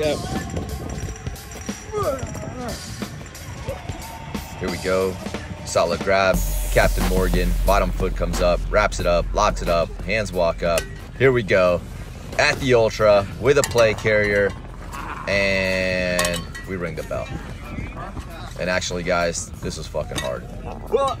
go. Here we go. Solid grab. Captain Morgan. Bottom foot comes up, wraps it up, locks it up, hands walk up. Here we go. At the ultra with a plate carrier. And we ring the bell. And actually, guys, this was fucking hard. Well,